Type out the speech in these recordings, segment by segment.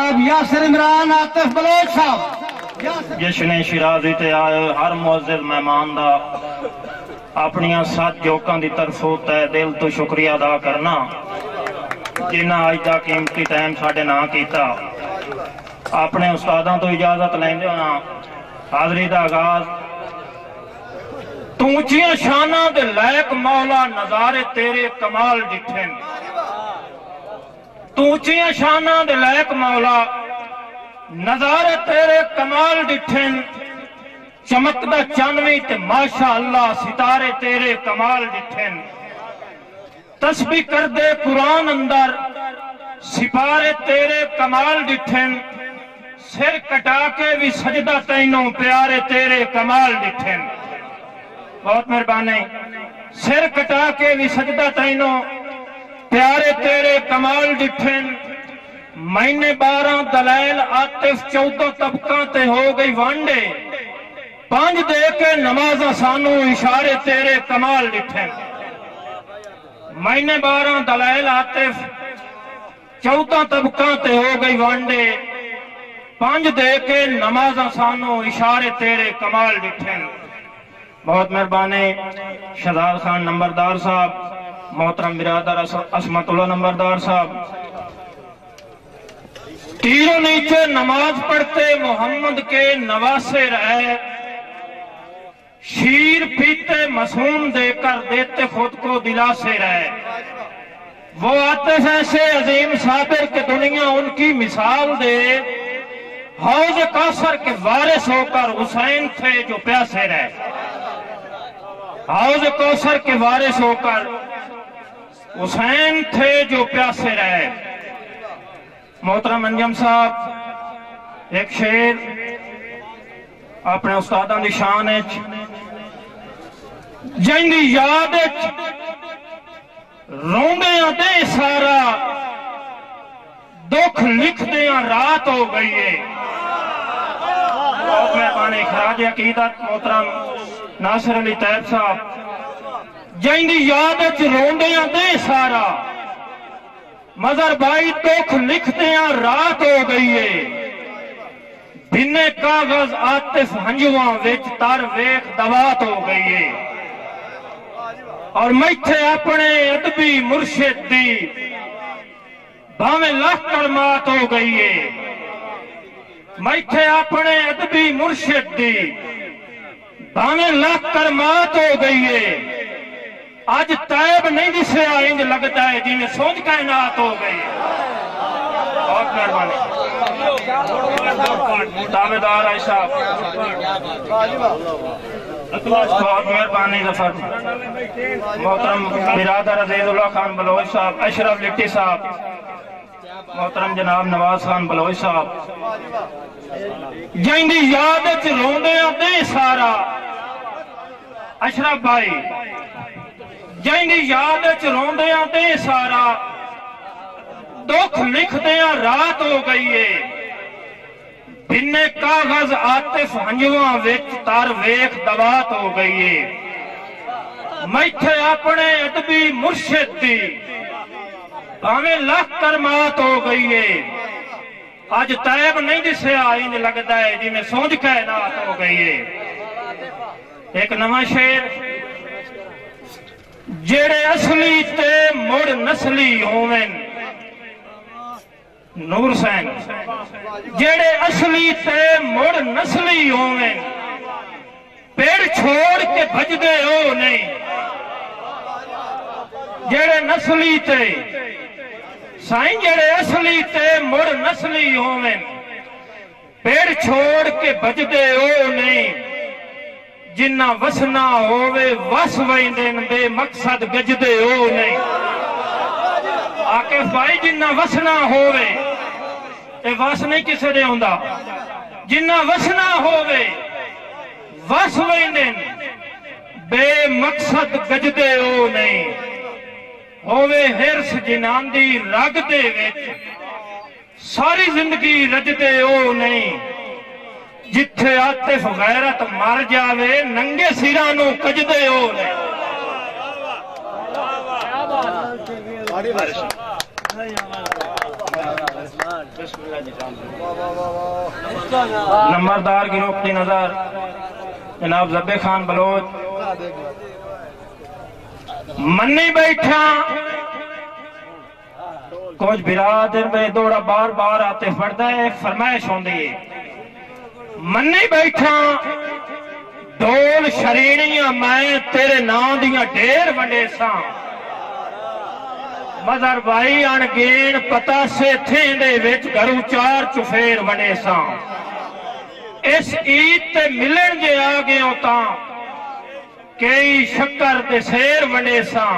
साहब, यासर इमरान आतिफ बलोच साहब। जिसने शिराजी ते आयो हर मुअज्जिज मेहमान दा। अपनिया सात जोकां दी तरफो तय दिल तो शुक्रिया अदा करना। जिन्हें अज का कीमती टाइम साढ़े ना किया अपने उस्तादां तो इजाज़त लेंदे होना। हाजरी का आगाज़। तू ऊंचिया शाना दे लायक मौला नजारे तेरे कमाल डिठे ने। ਤੂੰ ਉੱਚੀਆਂ ਸ਼ਾਨਾਂ ਦੇ ਲਾਇਕ ਮੌਲਾ ਨਜ਼ਾਰੇ ਤੇਰੇ ਕਮਾਲ ਡਿੱਠੇ ਨੇ ਚਮਕਦਾ ਚਾਨਵੀ ਤੇ ਮਾਸ਼ਾ ਅੱਲਾ ਸਿਤਾਰੇ ਤੇਰੇ ਕਮਾਲ ਡਿੱਠੇ ਨੇ ਤਸਬੀਹ ਕਰਦੇ ਕੁਰਾਨ ਅੰਦਰ ਸਿਪਾਰੇ ਤੇਰੇ ਕਮਾਲ ਡਿੱਠੇ ਨੇ ਸਿਰ ਕਟਾ ਕੇ ਵੀ ਸਜਦਾ ਤੈਨੂੰ ਪਿਆਰੇ ਤੇਰੇ ਕਮਾਲ ਡਿੱਠੇ ਨੇ ਬਹੁਤ ਮਿਹਰਬਾਨੀ ਸਿਰ ਕਟਾ ਕੇ ਵੀ प्यारे तेरे कमाल डिफेन महीने बारह दलैल आतिफ चौदह तबका ते हो गई वांडे। पंज दे नमाजा सानू इशारे तेरे कमाल डिफेन मैंने बारह दलैल आतिफ चौदह तबकों ते हो गई वांडे। पंज दे के नमाजा सानू इशारे तेरे कमाल डिफेन बहुत मेहरबानी, शहजाद खान, नंबरदार साहब। मोहतरम बिरादर असमतुल्ला नंबरदार साहब। तीरों नीचे नमाज़ पढ़ते मोहम्मद के नवासे रहे। शीर पीते मसूम देकर देते खुद को दिलासे रहे। वो आते हैं ऐसे अजीम साबिर के दुनिया, उनकी मिसाल दे। हौज कासर के वारिस होकर हुसैन थे जो प्यासे रहे। हौज कौसर के वारिस होकर हुसैन थे जो प्यासे रहे। मोहतरम अंजम साहब एक शेर अपने उस्ताद निशान जिंदी याद रोंद ते सारा दुख लिखद रात हो गई है। खराज अकीदत मोहतरम नासिर अली तैब साहब। जिंद याद च रोंद दे सारा। मजर बाई दुख लिखते हैं रात हो गई है। बिने कागज़ आतिफ हंजुआ विच तर वेख दवात हो गई है। और मैथे अपने अदबी मुर्शिद दी, भावे लख कड़मात हो गई है। मैथे अपने अदबी मुर्शिद दी, भावे लख कड़मात हो गई है। आज तैब नहीं दिसया इंज लगता है जिन्हें सोच कायनात हो गई। बहुत मेहरबानी। दावेदार आई साहब। मोहतरम खान बलोच साहब, अशरफ लिट्टी साहब। मोहतरम जनाब नवाज़ खान बलोच साहब। याद रोंदे सारा। अशरफ भाई जैनी याद च रोंद सारा दुख लिखद रात हो गई है बिने कागज़ आतिफ हंजुआ वेख तर वेख दबात हो गई है मैथे अपने अदबी मुर्शिद की भावे लख करमात हो गई है अज तैब नहीं दिसया इंज लगता है जिम्मे सोझ कैनात हो गई है एक नवा शेर ਜਿਹੜੇ ਅਸਲੀ ਤੇ ਮੁੜ ਨਸਲੀ ਹੋਵਨ ਨੂਰ ਸੈਨ ਜਿਹੜੇ ਅਸਲੀ ਤੇ ਮੁੜ ਨਸਲੀ ਹੋਵੇਂ ਪੇੜ ਛੋੜ ਕੇ ਭਜਦੇ ਹੋ ਨਹੀਂ ਜਿਹੜੇ ਨਸਲੀ ਤੇ ਸਾਈਂ ਜਿਹੜੇ ਅਸਲੀ ਤੇ ਮੁੜ ਨਸਲੀ ਹੋਵੇਂ ਪੇੜ ਛੋੜ ਕੇ ਭਜਦੇ ਹੋ ਨਹੀਂ जिन्ना वसना होवे, वस वेंदे बेमकसद गजदे हो नहीं। आके भाई, जिन्ना वसना होवे, ते वस नहीं किसे दे हुंदा। जिन्ना वसना होवे, वस वेंदे बेमकसद गजदे हो नहीं। होवे हिरस जिनान दी रग दे सारी ज़िंदगी रजदे हो नहीं। ਜਿੱਥੇ ਆਤਿਫ ਗੈਰਤ ਮਰ ਜਾਵੇ ਨੰਗੇ ਸਿਰਾਂ ਨੂੰ ਕਜਦੇ ਹੋ ਨਹੀਂ नंबरदार गिरोह की नजर जनाब जब्बे खान बलोच मन्नी बैठा कुछ बिरादर में दौड़ा बार बार आते फरदा है एक फरमाइश होंदी है मन्नी बैठा ढोल शरीणियाँ मैं तेरे नां दियाँ ढेर वंडे सा मजर भाई अणगेण पता से थे घरू चार चुफेर सा इस ईद ते मिलन जे आ गए कई शक्कर शेर वंडे सा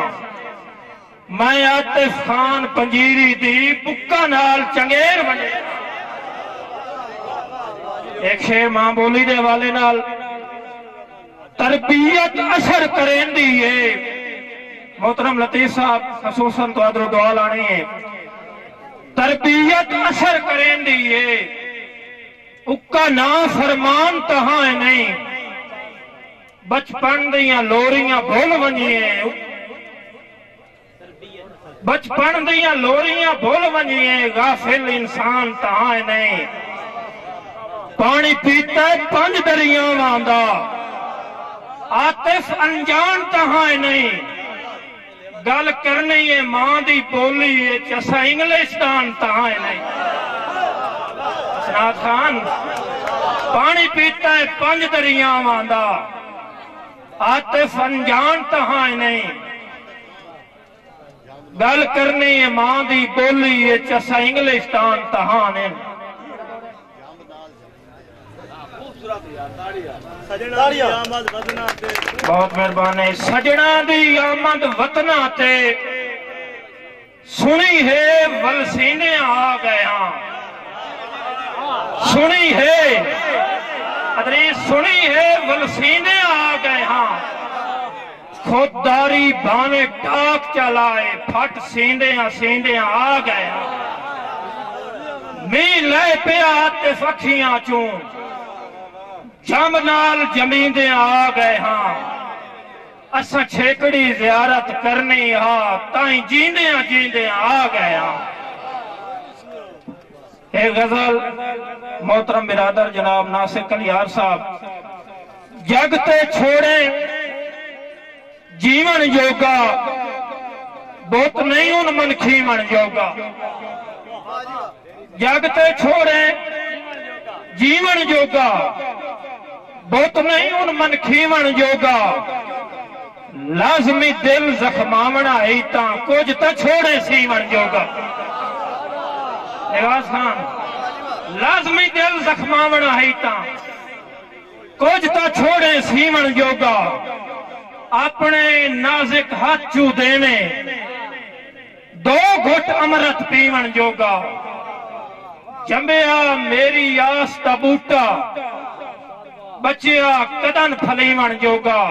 आतिफ खान पंजीरी दी बुक्का चंगेर वंडे एक शेर माँ बोली दे हवाले नाल, तरबियत असर करेंदी है। मोहतरम लतीफ साहब, खसूसन तो अदर दुआ लानी है। तरबियत असर करेंदी है। उक्का ना फरमान तहां है नहीं। बचपन दियाँ लोरियाँ भुल वंजिए बचपन दियाँ लोरियाँ भुल वंजिए गाफिल इंसान तहां है नहीं। पानी पीता है, पंज दरियावां दा आतिफ अनजान तहां है नहीं। गल करनी है, माँ दी बोली है असा इंग्लिशदान तहां है नहीं। खान, पानी पीता है, पंज दरियावां दा आतिफ अनजान तहां है नहीं। गल करनी है, माँ दी बोली है असा इंग्लिशदान तहां ने बहुत मेहरबानी। सजना दी आमद वतना ते। सुनी है वलसीने आ गया सुनी है। अदरी सुनी है वलसीने आ गए हाँ। खुददारी भावे टाक चलाए, फट सींदे सींदे आ गया मी ले पिया ते फखियाँ चूं। जम नाल जमींदे आ गए हाँ। असा छेकड़ी जियारत करनी हा ताई जींदे जींदे आ गए हाँ। गज़ल, मोहतरम बिरादर जनाब नासिर कलियार साहब जगते छोड़े जीवन योगा, बुत नहीं उन मन खीवन योगा जगते छोड़े जीवन योगा बहुत नहीं उन मन खीवन योगा लाजमी दिल जखमावना ही ता कुछ तो छोड़े सीवन योगा निवास खान लाजमी दिल जखमावना ही ता कुछ तो छोड़े सीवन योगा अपने नाजिक हाथ चू देने दो घुट अमृत पीवन जोगा जंबिया मेरी आस का बूटा। बचिया कदन फलीवन जोगा।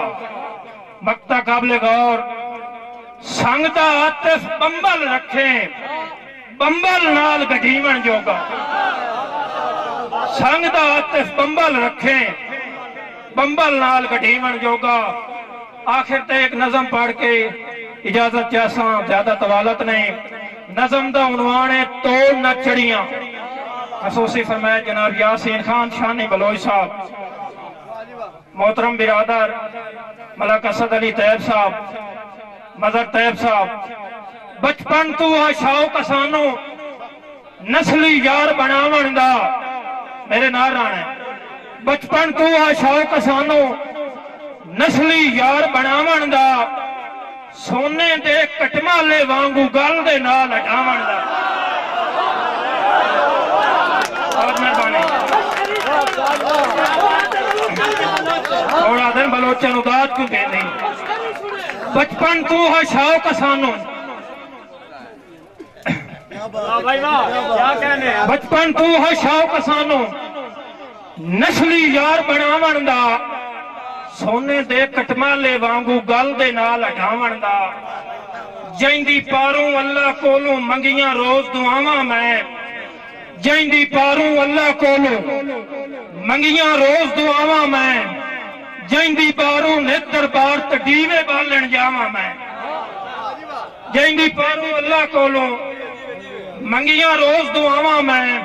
मक्ता काबले गौर। संग दा आतिफ बंबल रखे। बंबल नाल गढ़ीवन जोगा। संग दा आतिफ बंबल रखे। बंबल नाल गढ़ीवन जोगा। आखिर ते एक नजम पढ़ के इजाज़त जैसा ज़्यादा तवालत नहीं। नजम का उनवान है, तोड़ न चढ़िया। असोसी फरमाया, जनाब यासीन खान शानी बलोच साहब, मोहतरम बिरादर, मलक असद अली तैयब साहब मजर तैयब साहब, बचपन तू आ शौक सानू नस्ली यार बनावन दा, मेरे नाल राणा बचपन तू आ शौक सानू नस्ली यार बनावन दा, सोने दे कटमाले वांगू गल दे नाल हटावन दा। थोड़ा बलोचन उदास क्यों कहने बचपन तू है शाओ कसानो बचपन तू है शाओ कसानो नस्ली यार बनावन दा, सोने दे कटमाले वांगू गल दे नाल हटावन दा। जैंदी पारू अल्लाह कोलों मंगिया रोज दुआवा मैं। जैंदी पारू अल्लाह कोलों ਮੰਗੀਆਂ ਰੋਜ਼ ਦੁਆਵਾਂ ਮੈਂ ਜੈਂਦੀ ਪਾਰੂ ਨਿਤ ਦਰਬਾਰ ਤਡੀਵੇ ਬਾਲਣ ਜਾਵਾਂ ਮੈਂ ਜੈਂਦੀ ਪਾਰੂ ਅੱਲਾ ਕੋਲੋਂ ਮੰਗੀਆਂ ਰੋਜ਼ ਦੁਆਵਾਂ ਮੈਂ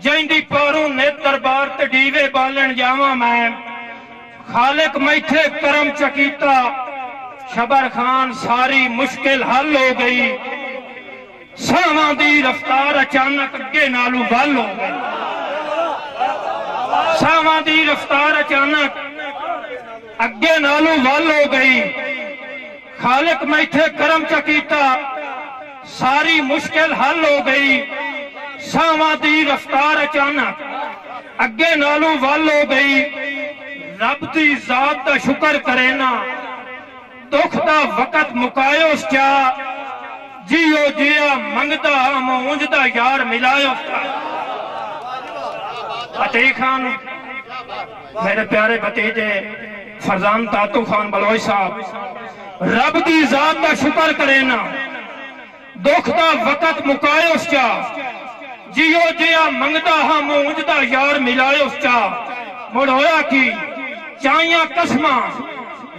ਜੈਂਦੀ ਪਾਰੂ ਨੇ ਦਰਬਾਰ ਤੇ ਡੀਵੇ ਬਾਲਣ ਜਾਵਾਂ ਮੈਂ ਖਾਲਕ ਮੈਥੇ ਕਰਮ ਚਕੀਤਾ ਸ਼ਬਰ ਖਾਨ ਸਾਰੀ ਮੁਸ਼ਕਿਲ ਹੱਲ ਹੋ ਗਈ ਸਾਵਾਂ ਦੀ ਰਫਤਾਰ ਅਚਾਨਕ ਅੱਗੇ ਨਾਲੋਂ ਵੱਲ ਹੋ ਗਈ ਸਾਵਾਂ ਦੀ ਰਫਤਾਰ ਅਚਾਨਕ ਅੱਗੇ ਨਾਲੋਂ ਵੱਲ ਹੋ ਗਈ ਖਾਲਕ ਮੈਥੇ ਕਰਮ ਚਕੀਤਾ ਸਾਰੀ ਮੁਸ਼ਕਿਲ ਹੱਲ ਹੋ ਗਈ ਸਾਵਾਂ ਦੀ ਰਫਤਾਰ ਅਚਾਨਕ ਅੱਗੇ ਨਾਲੋਂ ਵੱਲ ਹੋ ਗਈ ਰੱਬ ਦੀ ਜ਼ਾਤ ਦਾ ਸ਼ੁਕਰ ਕਰੇ ਨਾ ਦੁੱਖ ਦਾ ਵਕਤ ਮੁਕਾਇਓ ਚਾ ਜੀਓ ਜਿਆ ਮੰਗਦਾ ਮੂੰਝਦਾ ਯਾਰ ਮਿਲਾਇਓ फतेह खान, मेरे प्यारे भतीजे, फरजान तातू खान बलोई साहब, रब की जात का शुक्र करे ना। दुख का वकत मुकाए उस चा। जियो जिया मंगता हा मूंजता यार मिलाए उस चा। मुड़ होया की, चाइया कसम,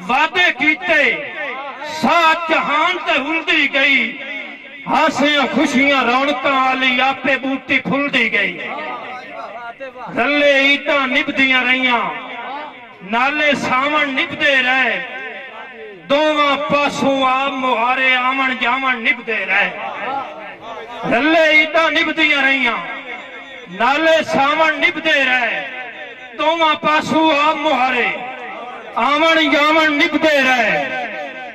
वादे कीते सात जहान ते हुलदी गई। हासियाँ खुशियाँ, रौनक आली आपे बूटी खुलदी गई। रले ईटा निभदिया रही नाले सावन निभते रहे। दोवा पासों आप मुहारे आवन जावन निभते रहे। रले ईटा निभदिया रही नाले सावन निभते रहे। दोवा पासों आप मुहारे आवन जावन निभते रहे।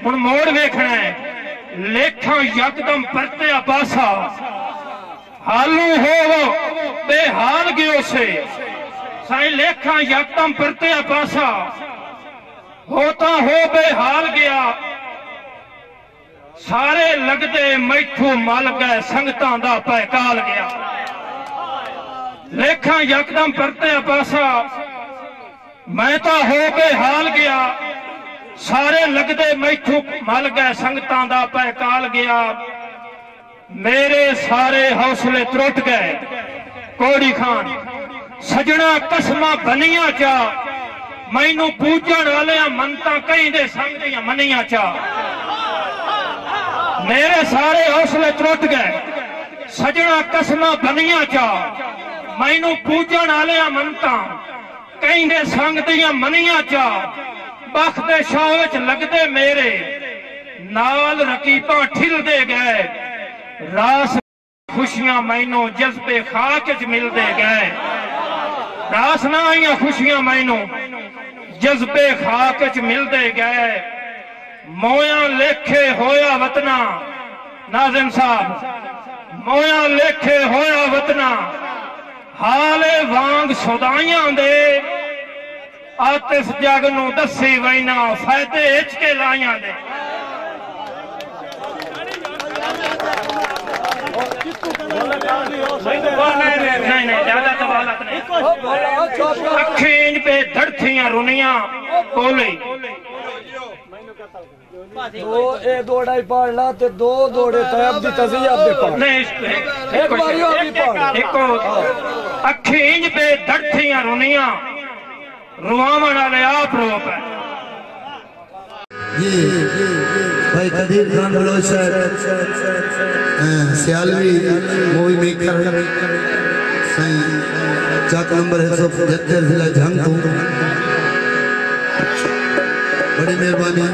हूँ मोड़ वेखना है लेखा यकदम परत्या पासा ਹਾਲੂ હોવો ਤੇ ਹਾਲ ગયો છે સાઈ લેખા યકદમ ફરતે પાસા હોતા ਹੋ બે હાલ ગયા ਸਾਰੇ ਲਗਦੇ ਮੈਥੂ ਮਲ ਗਏ, ਸੰਗਤਾਂ ਦਾ ਪਹਿਕਾਲ ਗਿਆ। ਲੇਖਾਂ ਯਕਦਮ ਪਰਤੇ ਪਾਸਾ। ਮੈਂ ਤਾਂ ਹੋ ਬੇ ਹਾਲ ਗਿਆ। ਸਾਰੇ ਲਗਦੇ ਮੈਥੂ ਮਲ ਗਏ, ਸੰਗਤਾਂ ਦਾ ਪਹਿਕਾਲ ਗਿਆ। मेरे सारे हौसले त्रुट गए। कोड़ी खान, सजना कसमा बनिया चा। मैनू पूजन वाले मनता कई दे मनिया चा। मेरे सारे हौसले त्रुट गए। सजना कसमा बनिया चा। मैनू पूजन वाले मनता कई दे मनिया चा। बख दे शाह लगते मेरे। नाल रकीबा ठिलते गए। ਰਾਸ ਖੁਸ਼ੀਆਂ ਮੈਨੂੰ ਜਜ਼ਬੇ ਖਾਕ ਚ ਮਿਲਦੇ ਗਏ ਰਾਸ ਨਾ ਆਈਆਂ ਖੁਸ਼ੀਆਂ ਮੈਨੂੰ ਜਜ਼ਬੇ ਖਾਕ ਚ ਮਿਲਦੇ ਗਏ ਮੋਇਆ ਲੇਖੇ ਹੋਇਆ ਵਤਨਾ ਨਾਜ਼ਮ ਸਾਹਿਬ ਮੋਇਆ ਲੇਖੇ ਹੋਇਆ ਵਤਨਾ ਹਾਲੇ ਵਾਂਗ ਸਦਾਈਆਂ ਦੇ ਆਤਿਸ ਜਗ ਨੂੰ ਦੱਸੀ ਵੈਨਾ ਫਾਇਦੇ ਇਚ ਕੇ ਲਾਈਆਂ ਦੇ अखें पे धड़थियाँ रुनियाँ कोले। दो ए दौड़ा ही पाड़ना ते दो दौड़े तैयब दी तजी आप दे पाड़। एक बारी और भी पाड़। एक अखें पे धड़थियाँ रुनिया। रुआवण वाले आप रोप है भाई कदीर खान बलोच सियालवी मूवी मेकर साईं चाक नंबर है सौ जत्थे जिला झंग बड़ी मेहरबानी।